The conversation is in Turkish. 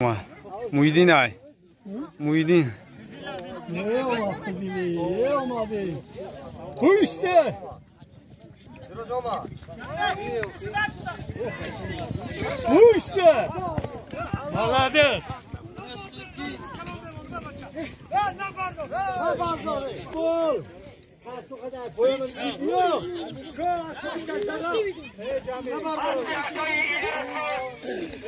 Ama Muhyiddin ay. Muhyiddin. Ne o kızını? Ne o abi? Bu işte. Bu işte. Maladır. Bol. Yok. Şöyle aşağı gidelim. Ne var?